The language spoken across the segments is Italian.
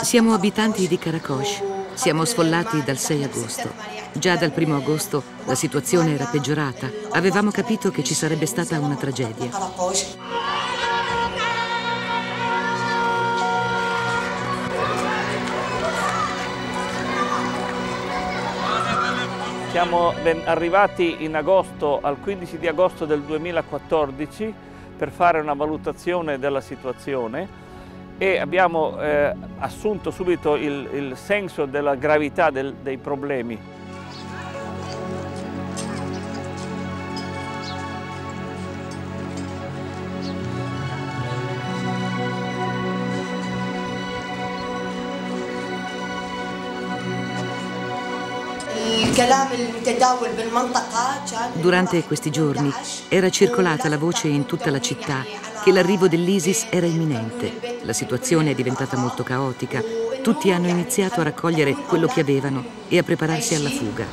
Siamo abitanti di Karakosh. Siamo sfollati dal 6 agosto. Già dal primo agosto la situazione era peggiorata. Avevamo capito che ci sarebbe stata una tragedia. Siamo arrivati in agosto, al 15 di agosto del 2014 per fare una valutazione della situazione e abbiamo eh, assunto subito il, il, senso della gravità del, dei problemi. Durante questi giorni era circolata la voce in tutta la città che l'arrivo dell'ISIS era imminente. La situazione è diventata molto caotica. Tutti hanno iniziato a raccogliere quello che avevano e a prepararsi alla fuga.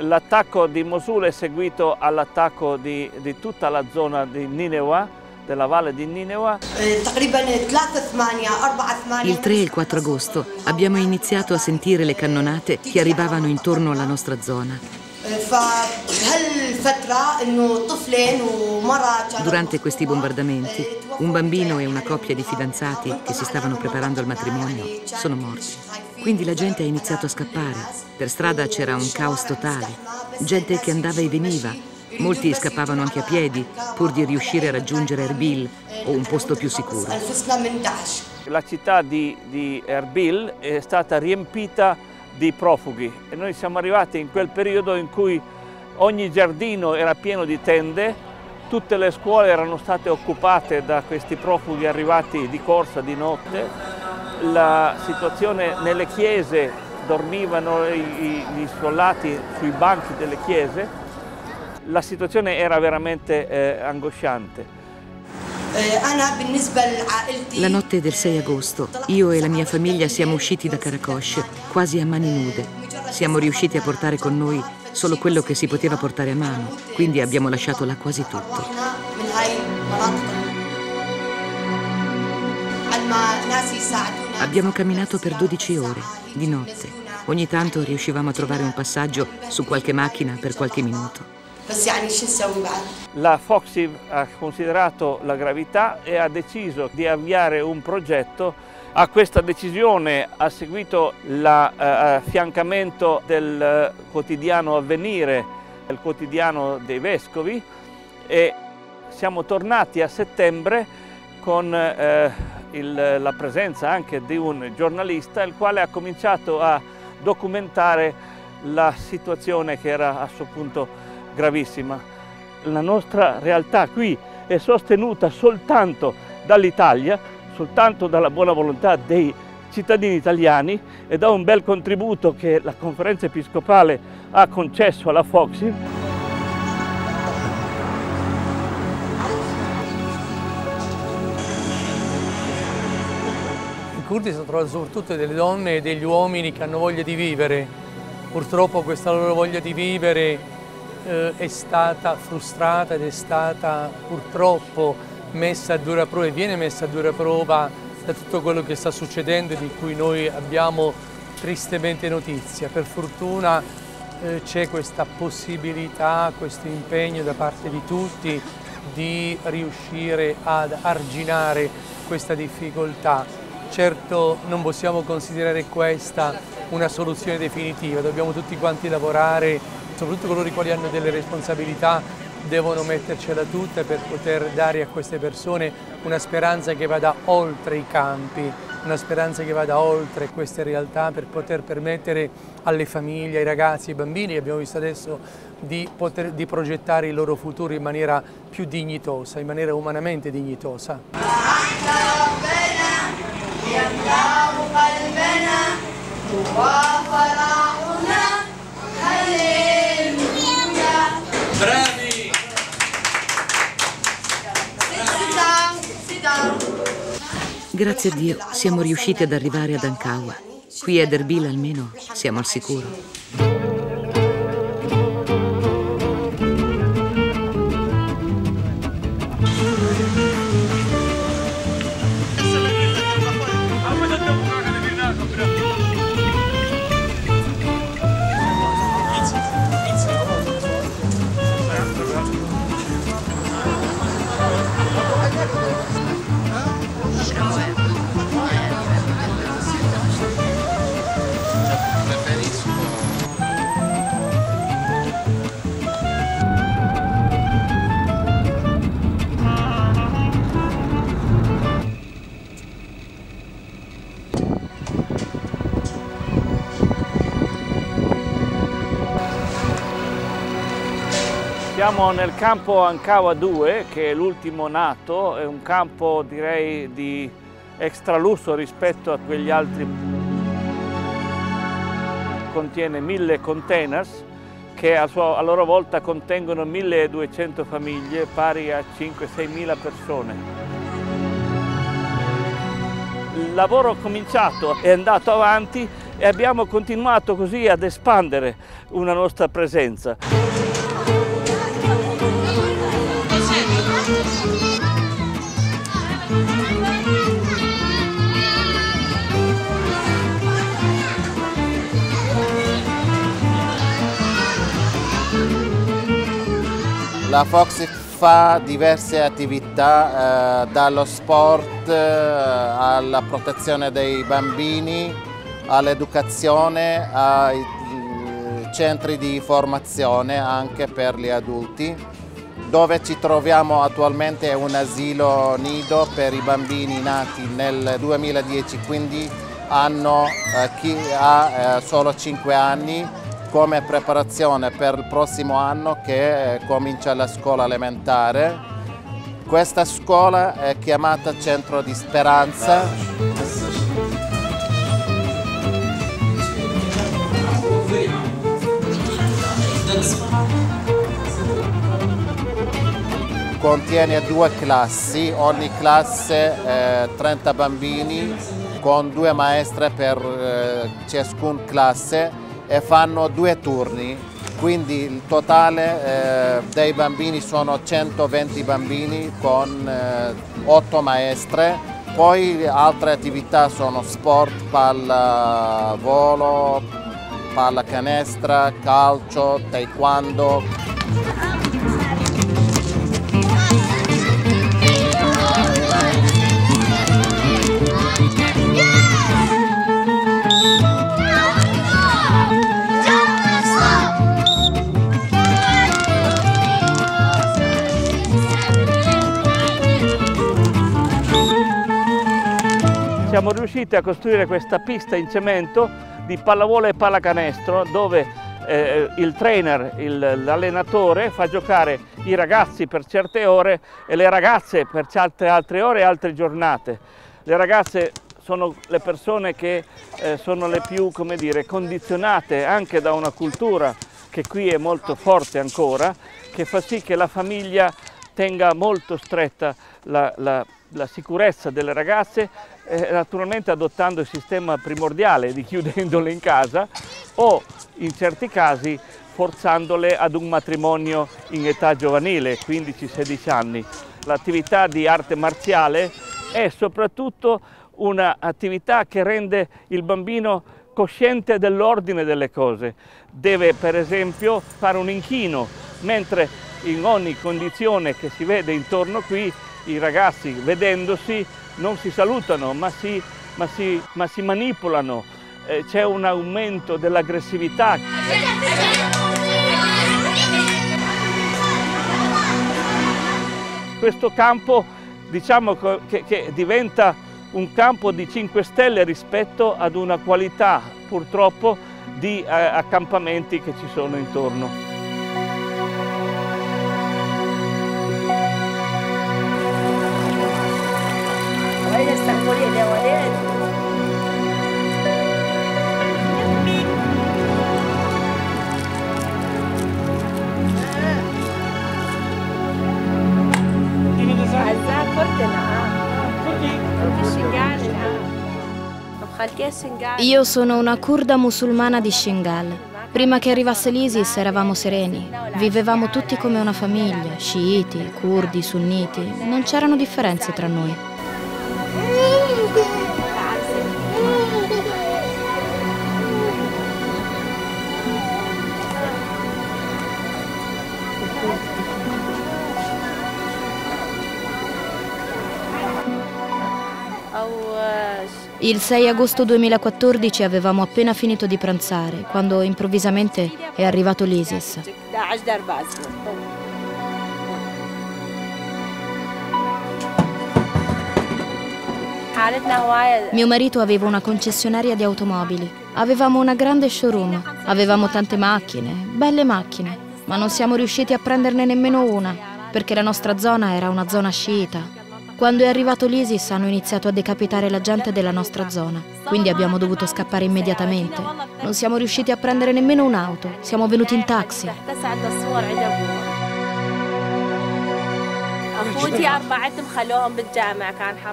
L'attacco di Mosul è seguito all'attacco di, di tutta la zona di Nineveh della valle di Nineveh. Il 3 e il 4 agosto abbiamo iniziato a sentire le cannonate che arrivavano intorno alla nostra zona. Durante questi bombardamenti, un bambino e una coppia di fidanzati che si stavano preparando al matrimonio sono morti. Quindi la gente ha iniziato a scappare. Per strada c'era un caos totale, gente che andava e veniva, Molti scappavano anche a piedi pur di riuscire a raggiungere Erbil o un posto più sicuro. La città di, di Erbil è stata riempita di profughi. E noi siamo arrivati in quel periodo in cui ogni giardino era pieno di tende, tutte le scuole erano state occupate da questi profughi arrivati di corsa di notte, la situazione nelle chiese dormivano gli sfollati sui banchi delle chiese. La situazione era veramente eh, angosciante. La notte del 6 agosto, io e la mia famiglia siamo usciti da Karakosh quasi a mani nude. Siamo riusciti a portare con noi solo quello che si poteva portare a mano, quindi abbiamo lasciato là quasi tutto. Abbiamo camminato per 12 ore, di notte. Ogni tanto riuscivamo a trovare un passaggio su qualche macchina per qualche minuto. La Foxy ha considerato la gravità e ha deciso di avviare un progetto. A questa decisione ha seguito l'affiancamento del eh, quotidiano Avvenire, il quotidiano dei Vescovi e siamo tornati a settembre con eh, il, la presenza anche di un giornalista il quale ha cominciato a documentare la situazione che era a suo punto gravissima. La nostra realtà qui è sostenuta soltanto dall'Italia, soltanto dalla buona volontà dei cittadini italiani e da un bel contributo che la conferenza episcopale ha concesso alla Foxy. In Kurdistan trovato soprattutto delle donne e degli uomini che hanno voglia di vivere. Purtroppo questa loro voglia di vivere eh, è stata frustrata ed è stata purtroppo messa a dura prova e viene messa a dura prova da tutto quello che sta succedendo e di cui noi abbiamo tristemente notizia. Per fortuna eh, c'è questa possibilità, questo impegno da parte di tutti di riuscire ad arginare questa difficoltà. Certo non possiamo considerare questa una soluzione definitiva, dobbiamo tutti quanti lavorare soprattutto coloro i quali hanno delle responsabilità devono mettercela tutta per poter dare a queste persone una speranza che vada oltre i campi, una speranza che vada oltre queste realtà per poter permettere alle famiglie, ai ragazzi, ai bambini, abbiamo visto adesso, di, poter, di progettare il loro futuro in maniera più dignitosa, in maniera umanamente dignitosa. Bravi! Grazie a Dio siamo riusciti ad arrivare ad Ankawa. Qui ad Erbil almeno siamo al sicuro. Siamo nel campo Ankawa 2, che è l'ultimo nato, è un campo direi di extra lusso rispetto a quegli altri. Contiene mille containers che a, sua, a loro volta contengono 1200 famiglie, pari a 5-6 mila persone. Il lavoro cominciato è andato avanti e abbiamo continuato così ad espandere una nostra presenza. La Fox fa diverse attività, eh, dallo sport eh, alla protezione dei bambini, all'educazione, ai eh, centri di formazione anche per gli adulti. Dove ci troviamo attualmente è un asilo nido per i bambini nati nel 2010, quindi hanno, eh, chi ha eh, solo 5 anni come preparazione per il prossimo anno che comincia la scuola elementare. Questa scuola è chiamata Centro di Speranza. Contiene due classi, ogni classe eh, 30 bambini con due maestre per eh, ciascuna classe e fanno due turni, quindi il totale eh, dei bambini sono 120 bambini con eh, 8 maestre, poi altre attività sono sport, pallavolo, pallacanestra, calcio, taekwondo. Siamo riusciti a costruire questa pista in cemento di pallavolo e pallacanestro dove eh, il trainer, l'allenatore fa giocare i ragazzi per certe ore e le ragazze per certe altre ore e altre giornate. Le ragazze sono le persone che eh, sono le più dire, condizionate anche da una cultura che qui è molto forte ancora, che fa sì che la famiglia tenga molto stretta la, la, la sicurezza delle ragazze, eh, naturalmente adottando il sistema primordiale di chiudendole in casa o in certi casi forzandole ad un matrimonio in età giovanile, 15-16 anni. L'attività di arte marziale è soprattutto un'attività che rende il bambino cosciente dell'ordine delle cose. Deve per esempio fare un inchino, mentre in ogni condizione che si vede intorno qui i ragazzi vedendosi non si salutano ma si, ma si, ma si manipolano, eh, c'è un aumento dell'aggressività. Questo campo diciamo che, che diventa un campo di 5 stelle rispetto ad una qualità purtroppo di eh, accampamenti che ci sono intorno. Está muriendo ahora. Io sono una kurda musulmana di Shingal. Prima che arrivasse l'ISIS eravamo sereni. Vivevamo tutti come una famiglia, sciiti, curdi, sunniti. Non c'erano differenze tra noi. Il 6 agosto 2014 avevamo appena finito di pranzare, quando improvvisamente è arrivato l'ISIS. Mio marito aveva una concessionaria di automobili. Avevamo una grande showroom, avevamo tante macchine, belle macchine. ma non siamo riusciti a prenderne nemmeno una, perché la nostra zona era una zona sciita. Quando è arrivato l'ISIS hanno iniziato a decapitare la gente della nostra zona, quindi abbiamo dovuto scappare immediatamente. Non siamo riusciti a prendere nemmeno un'auto, siamo venuti in taxi.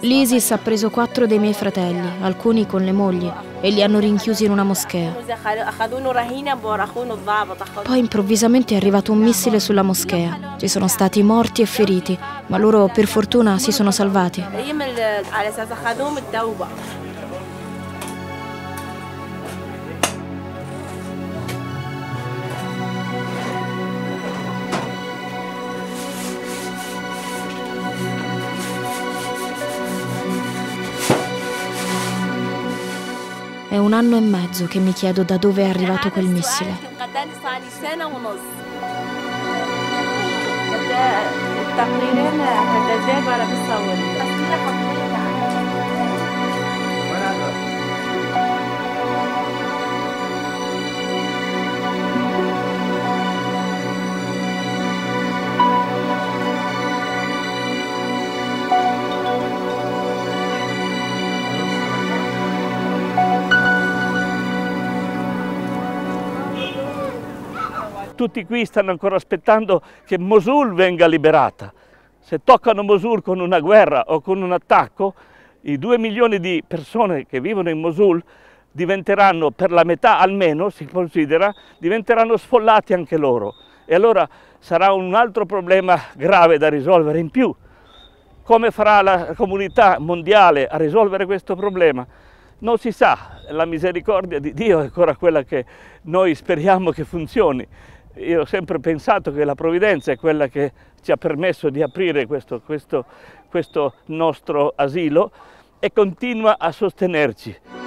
L'ISIS ha preso quattro dei miei fratelli, alcuni con le mogli, e li hanno rinchiusi in una moschea. Poi improvvisamente è arrivato un missile sulla moschea. Ci sono stati morti e feriti, ma loro per fortuna si sono salvati. Un anno e mezzo che mi chiedo da dove è arrivato quel missile. Tutti qui stanno ancora aspettando che Mosul venga liberata. Se toccano Mosul con una guerra o con un attacco, i due milioni di persone che vivono in Mosul diventeranno, per la metà almeno, si considera, diventeranno sfollati anche loro. E allora sarà un altro problema grave da risolvere in più. Come farà la comunità mondiale a risolvere questo problema? Non si sa, la misericordia di Dio è ancora quella che noi speriamo che funzioni. Io ho sempre pensato che la provvidenza è quella che ci ha permesso di aprire questo, questo, questo nostro asilo e continua a sostenerci.